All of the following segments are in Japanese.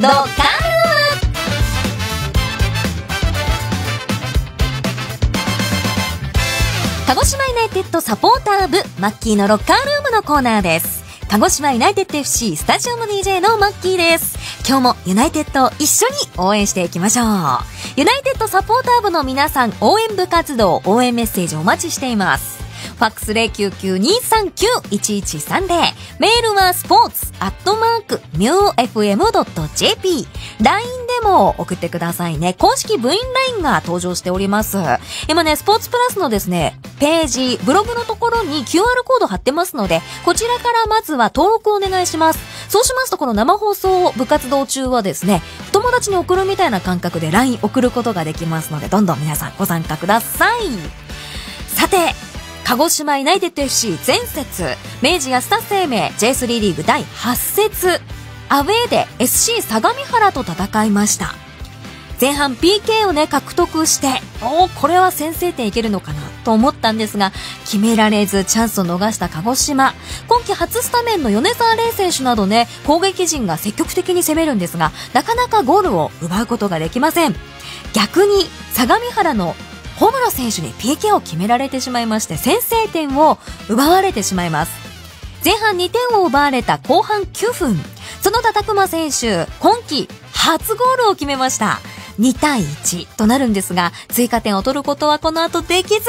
ドカン鹿児島ユナイテッドサポーター部マッキーのロッカールームのコーナーです。鹿児島ユナイテッド FC スタジオの DJ のマッキーです。今日もユナイテッドを一緒に応援していきましょう。ユナイテッドサポーター部の皆さん応援部活動応援メッセージお待ちしています。ファックス099-239-1130。メールはスポーツアットマークミュー FM.jp。LINE でも送ってくださいね。公式部員 LINE が登場しております。今ね、スポーツプラスのですね、ページ、ブログのところに QR コード貼ってますので、こちらからまずは登録をお願いします。そうしますと、この生放送部活動中はですね、友達に送るみたいな感覚で LINE 送ることができますので、どんどん皆さんご参加ください。さて、鹿児島ユナイテッド FC 前節、明治安田生命 J3 リーグ第8節、アウェーで SC 相模原と戦いました。前半 PK をね、獲得して、おお、これは先制点いけるのかなと思ったんですが、決められずチャンスを逃した鹿児島。今季初スタメンの米沢玲選手などね、攻撃陣が積極的に攻めるんですが、なかなかゴールを奪うことができません。逆に、相模原のホムロ選手に PK を決められてしまいまして、先制点を奪われてしまいます。前半2点を奪われた後半9分、園田拓磨選手、今季初ゴールを決めました。2対1となるんですが、追加点を取ることはこの後できず、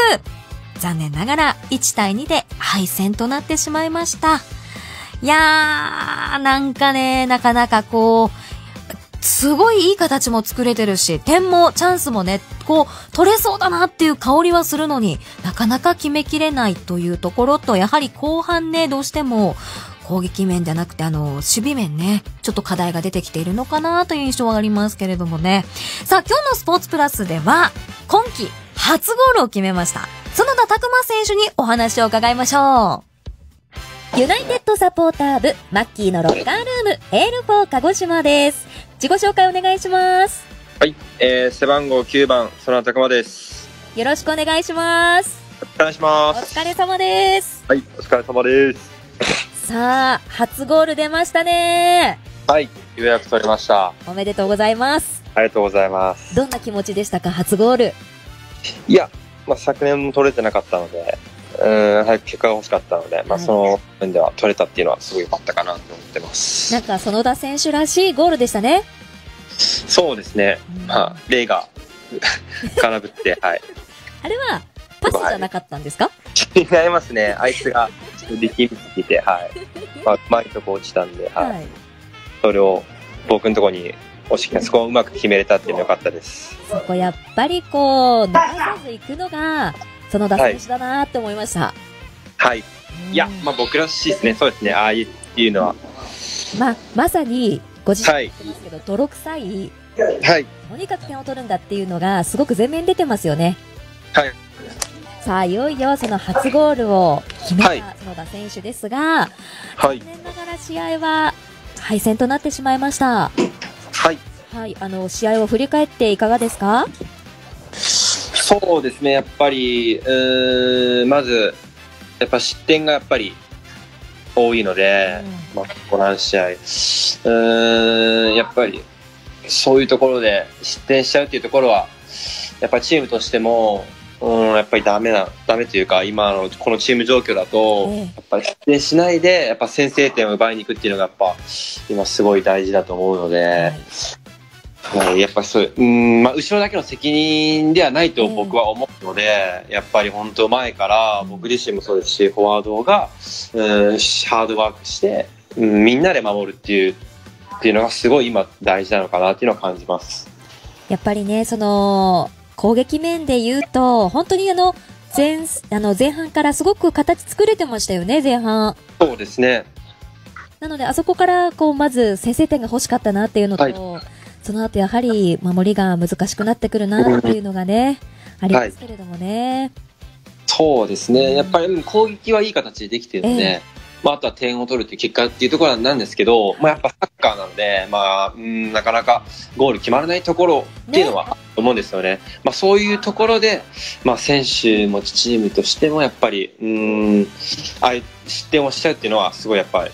残念ながら1対2で敗戦となってしまいました。いやー、なんかね、なかなかこう、すごいいい形も作れてるし、点もチャンスもね、こう、取れそうだなっていう香りはするのになかなか決めきれないというところと、やはり後半ね、どうしても、攻撃面じゃなくて、あの、守備面ね、ちょっと課題が出てきているのかなという印象はありますけれどもね。さあ、今日のスポーツプラスでは、今季初ゴールを決めました。園田拓馬選手にお話を伺いましょう。ユナイテッドサポーター部、マッキーのロッカールーム、エールフォー鹿児島です。自己紹介お願いします。はい、えー、背番号9番、その高間です。よろしくお願いします。お願いします。お疲れ様です。はい、お疲れ様です。さあ、初ゴール出ましたね。はい、予約取れました。おめでとうございます。ありがとうございます。どんな気持ちでしたか、初ゴール？いや、まあ、昨年も取れてなかったので、うん、早く結果が欲しかったので、まあ、その面では取れたっていうのはすごい良かったかなと思ってます。なんか、園田選手らしいゴールでしたね。そうですね。うん、まあ、例が空振って、はい。あれは、パスじゃなかったんですか、違いますね。あいつが、力みすぎて、はい。まあ、うまいとこ落ちたんで、はい。はい、それを、僕のところに押しそこをうまく決めれたっていうのよかったです。そこやっぱりこう、流さず行くのが、その打選手だなって思いました。はい。いや、まあ僕らしいですね。そうですね。ああいうのは。まあ、まさに、ご自身ですけど、泥臭い、はい。とにかく点を取るんだっていうのが、すごく前面出てますよね。はい。さあ、いよいよその初ゴールを決めた角田選手ですが、はい、残念ながら試合は敗戦となってしまいました。はい。はい、あの、試合を振り返っていかがですか？そうですね、やっぱり、うん、まず、やっぱ失点がやっぱり多いので、うん、まあ、こ何試合、うん、やっぱり、そういうところで失点しちゃうっていうところは、やっぱりチームとしても、うん、やっぱりダメな、ダメというか、今のこのチーム状況だと、やっぱり失点しないで、やっぱ先制点を奪いに行くっていうのが、やっぱ、今すごい大事だと思うので、はい、はい、やっぱそう、うん、まあ、後ろだけの責任ではないと僕は思うので、やっぱり本当前から僕自身もそうですし、フォワードが、うん、ハードワークして、うん、みんなで守るっていう、っていうのがすごい今大事なのかなっていうのを感じます。やっぱりね、その、攻撃面で言うと、本当にあの、前、あの、前半からすごく形作れてましたよね、前半。そうですね。なので、あそこから、こう、まず先制点が欲しかったなっていうのと、はいその後やはり守りが難しくなってくるなっていうのがね、ありますけれどもね。そうですね、やっぱり攻撃はいい形でできてるので、えー、まあ、あとは点を取るっていう結果っていうところなんですけど、まあ、やっぱサッカーなので、まあ、うんなかなかゴール決まらないところっていうのは思うんですよね。ねまあ、そういうところで、まあ、選手もチームとしてもやっぱり、うん、あ失点をしちゃうっていうのはすごいやっぱり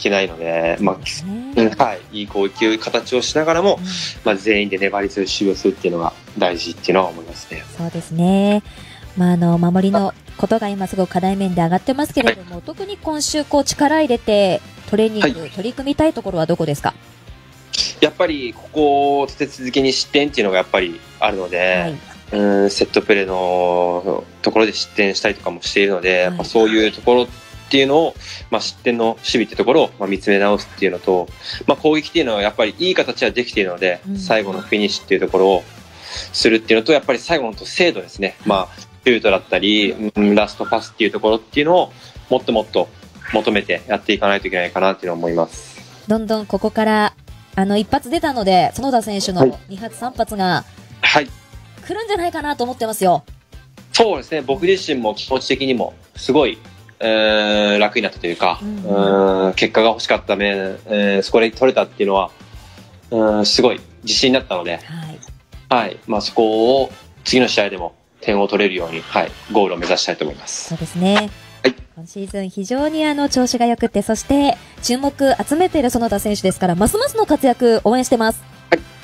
けないので、まあ、はい、いい攻撃形をしながらも、うん。まあ、全員で粘り強い守備をするっていうのが大事っていうのは思いますね。そうですね。まあ、あの、守りのことが今すごく課題面で上がってますけれども、特に今週こう力入れてトレーニング、は取り組みたいところはどこですか？やっぱりここ立て続けに失点っていうのがやっぱりあるので、はい。うんセットプレーのところで失点したりとかもしているので、やっぱそういうところっていうのを、まあ、失点の守備っていうところをまあ見つめ直すっていうのと、まあ、攻撃っていうのはやっぱりいい形はできているので、うん。最後のフィニッシュっていうところをするっていうのとやっぱり最後の精度ですね、まあ、シュートだったり、うんラストパスっていうところっていうのをもっともっと求めてやっていかないといけないかなっていうのを思います。どんどんここから、あの、一発出たので、園田選手のはい。2発3発がはい。来るんじゃないかなと思ってますよ。そうですね、僕自身も気持ち的にもすごい、えー楽になったというか、うんうん結果が欲しかった面、えーそこで取れたっていうのは、うんすごい自信になったので、はい。はいまあ、そこを次の試合でも点を取れるように、はい、ゴールを目指したいと思います。そうですね。はい今シーズン非常にあの調子が良くて、そして注目集めている園田選手ですから、ますますの活躍応援してます。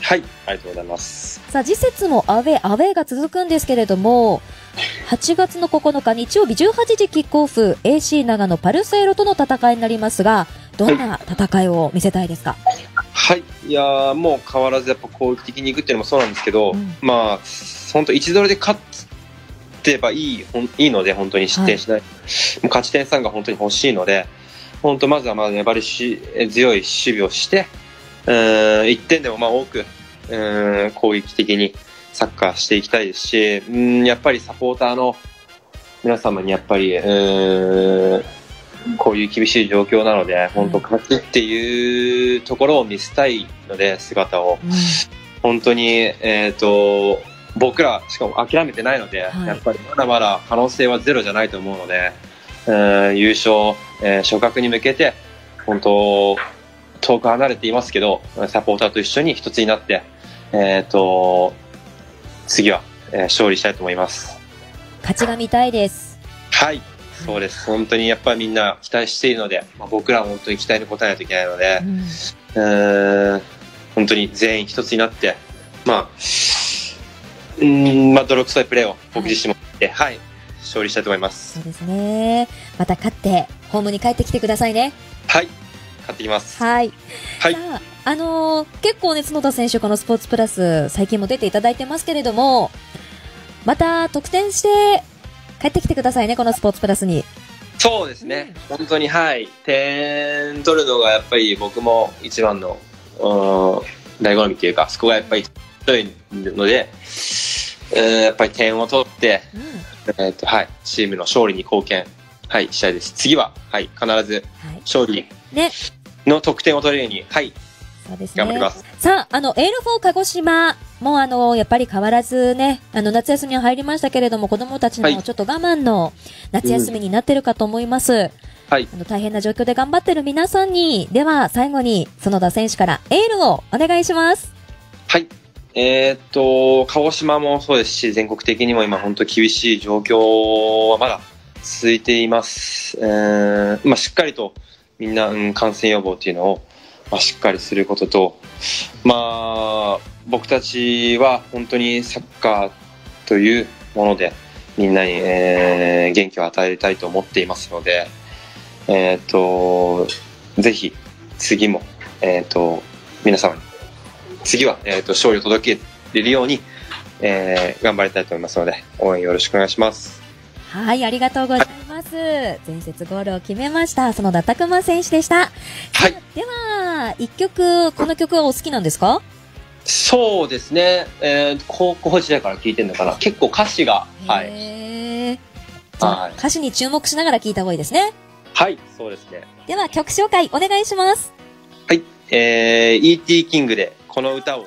はい、はい、ありがとうございます。さあ、次節もアウェー、アウェーが続くんですけれども、8月の9日日曜日18時キックオフ、AC 長野パルセイロとの戦いになりますが、どんな戦いを見せたいですか、はい、いやーもう変わらずやっぱ攻撃的にいくっていうのもそうなんですけど、うん。まあ本当1ドルで勝ってばいいいいので本当に失点しない、もう勝ち点3が本当に欲しいので本当まずはまあ粘りし強い守備をしてうーん1点でもまあ多くうーん攻撃的にサッカーしていきたいですしうんやっぱりサポーターの皆様にやっぱりうーんこういう厳しい状況なので、本当勝ちっていうところを見せたいので、姿を。うん本当に、えっ、と、僕ら、しかも諦めてないので、はいやっぱりまだまだ可能性はゼロじゃないと思うので、えー優勝、えー昇格に向けて、本当、遠く離れていますけど、サポーターと一緒に一つになって、えっ、と、次は、えー勝利したいと思います。勝ちが見たいです。はい。そうです。本当にやっぱりみんな期待しているので、まあ、僕らも本当に期待に応えないといけないのでう、んうーん本当に全員一つになって、まあ、うーん、まあ、泥臭いプレーを僕自身もして、はい、勝利したいと思いますそ。うですね。また勝って、ホームに帰ってきてくださいね。はい、勝ってきます。はい。はいさあ、あのー結構ね、角田選手、このスポーツプラス、最近も出ていただいてますけれども、また得点して、帰ってきてくださいね、このスポーツプラスに。そうですね。本当に、はい、点取るのがやっぱり僕も一番の、醍醐味っていうか、そこがやっぱり強いので、うーんやっぱり点を取って、うん。えっ、と、はい、チームの勝利に貢献、はい、したいです。次は、はい、必ずはい。勝利ね。の得点を取れるように、はい、そうですね。頑張ります。さあ、あの、エール4鹿児島もあの、やっぱり変わらずね、あの、夏休みは入りましたけれども、子供たちはいのちょっと我慢の夏休みになってるかと思います。はい。あの、大変な状況で頑張ってる皆さんに、では、最後に、園田選手からエールをお願いします。はい。えーっと、鹿児島もそうですし、全国的にも今本当厳しい状況はまだ続いています。えーまあ、しっかりとみんな、うん、感染予防っていうのを、まあ、しっかりすることと、まあ、僕たちは本当にサッカーというもので、みんなに、えー元気を与えたいと思っていますので、えーと、ぜひ次も、えーと、皆様に次は、えー、と勝利を届けれるように、えー頑張りたいと思いますので応援よろしくお願いします。はい、ありがとうございます。前節ゴールを決めました、園田拓馬選手でした。はい、では、一曲、この曲はお好きなんですか？そうですね、えー高校時代から聞いてるのかな結構歌詞が、はい、はい歌詞に注目しながら聞いた方がいいですね。はい、そうですね。では、曲紹介お願いします。はい、えー、E.T. キングでこの歌を